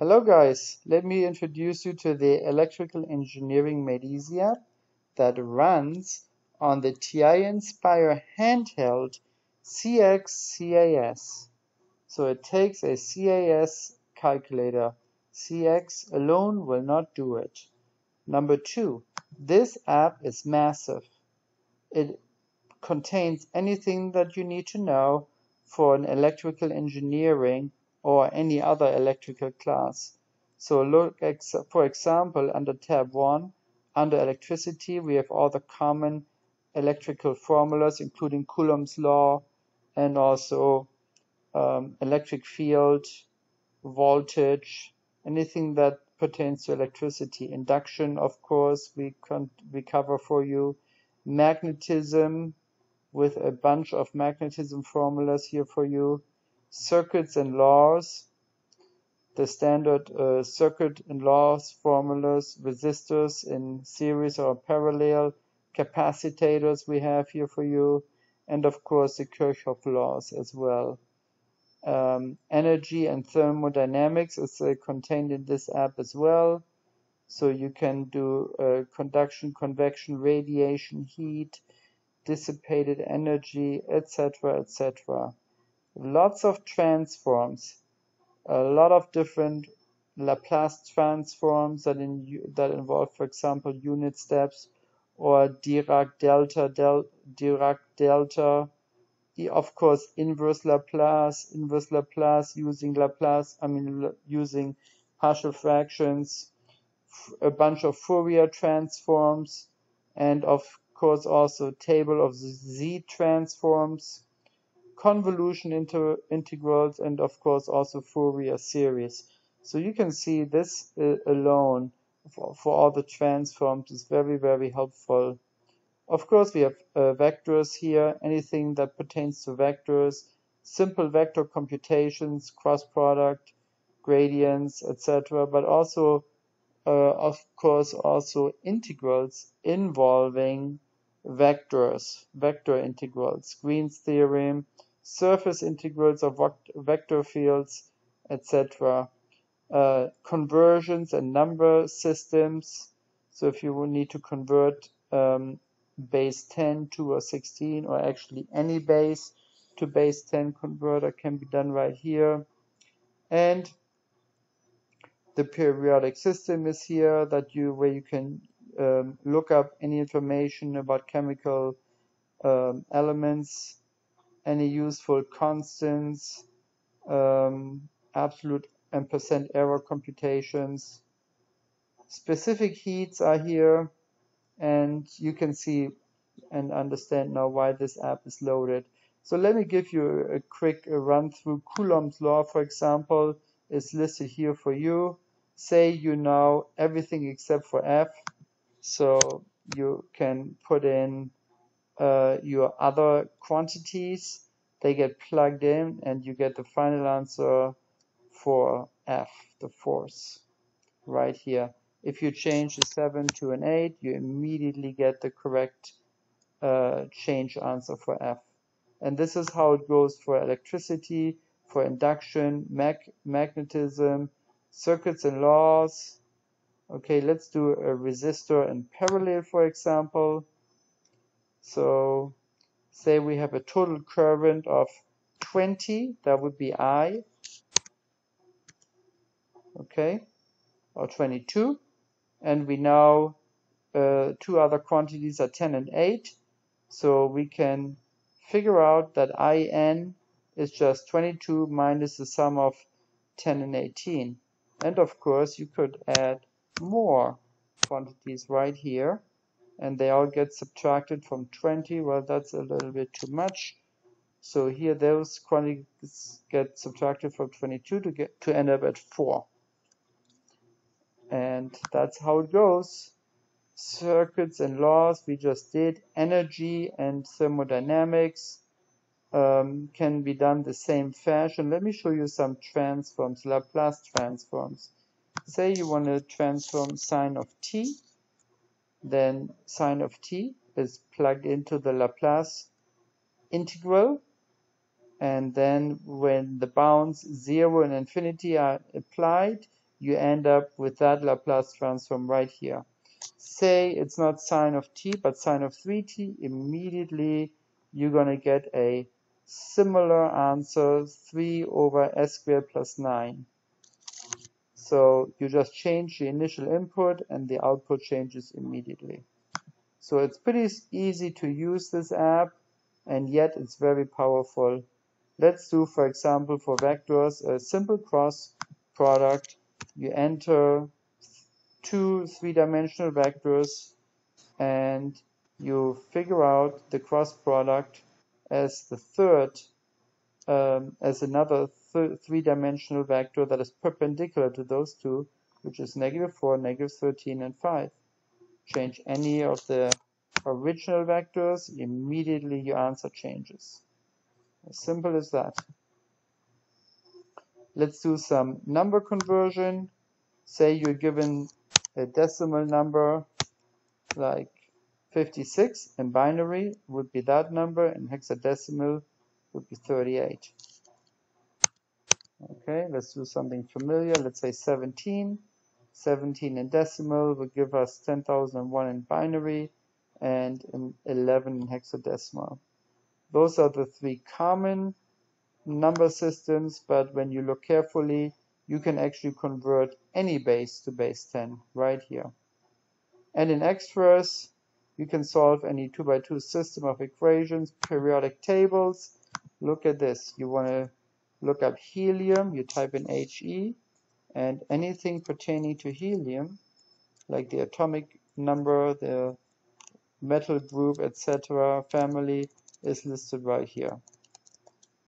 Hello guys, let me introduce you to the Electrical Engineering app that runs on the TI-Nspire handheld CX CAS. So it takes a CAS calculator. CX alone will not do it. Number two, this app is massive. It contains anything that you need to know for an electrical engineering or any other electrical class. So look, for example, under tab 1, under electricity, we have all the common electrical formulas, including Coulomb's law and also um, electric field, voltage, anything that pertains to electricity. Induction, of course, we, we cover for you. Magnetism, with a bunch of magnetism formulas here for you circuits and laws, the standard uh, circuit and laws formulas, resistors in series or parallel, capacitors we have here for you, and of course the Kirchhoff laws as well. Um, energy and thermodynamics is uh, contained in this app as well. So you can do uh, conduction, convection, radiation, heat, dissipated energy, etc., etc lots of transforms, a lot of different Laplace transforms that, in, that involve, for example, unit steps or Dirac delta, del, Dirac delta. Of course, inverse Laplace, inverse Laplace using Laplace, I mean, using partial fractions, a bunch of Fourier transforms, and of course also table of the Z transforms convolution inter integrals, and of course also Fourier series. So you can see this uh, alone for, for, all the transforms is very, very helpful. Of course, we have uh, vectors here, anything that pertains to vectors, simple vector computations, cross product, gradients, etc. But also, uh, of course, also integrals involving vectors, vector integrals, Green's theorem, surface integrals of vector fields, etc. Uh, conversions and number systems. So if you need to convert um, base 10 to a 16 or actually any base to base 10 converter can be done right here. And the periodic system is here that you where you can um, look up any information about chemical um, elements any useful constants, um, absolute and percent error computations. Specific heats are here and you can see and understand now why this app is loaded. So let me give you a quick run through Coulomb's law, for example, is listed here for you. Say you know everything except for F. So you can put in uh, your other quantities, they get plugged in and you get the final answer for F, the force, right here. If you change the 7 to an 8, you immediately get the correct uh, change answer for F. And this is how it goes for electricity, for induction, mag magnetism, circuits and laws. Okay, let's do a resistor in parallel, for example. So say we have a total current of 20, that would be I, okay, or 22, and we know uh, two other quantities are 10 and 8, so we can figure out that IN is just 22 minus the sum of 10 and 18. And of course, you could add more quantities right here and they all get subtracted from 20 well that's a little bit too much. So here those quantities get subtracted from 22 to get to end up at 4 and that's how it goes. Circuits and laws we just did. Energy and thermodynamics um, can be done the same fashion. Let me show you some transforms Laplace transforms. Say you want to transform sine of t then sine of t is plugged into the Laplace integral and then when the bounds 0 and infinity are applied you end up with that Laplace transform right here. Say it's not sine of t, but sine of 3t, immediately you're going to get a similar answer, 3 over s squared plus 9. So you just change the initial input and the output changes immediately. So it's pretty easy to use this app and yet it's very powerful. Let's do, for example, for vectors, a simple cross product. You enter two three-dimensional vectors and you figure out the cross product as the third, um, as another th three-dimensional vector that is perpendicular to those two, which is negative 4, negative 13, and 5. Change any of the original vectors, immediately your answer changes. As simple as that. Let's do some number conversion. Say you're given a decimal number like 56 in binary would be that number and hexadecimal would be 38. Okay, let's do something familiar. Let's say 17. 17 in decimal will give us 10,001 in binary and 11 in hexadecimal. Those are the three common number systems, but when you look carefully, you can actually convert any base to base 10 right here. And in extras, you can solve any 2 by 2 system of equations, periodic tables. Look at this. You want to look up helium, you type in He, and anything pertaining to helium, like the atomic number, the metal group, etc., family, is listed right here.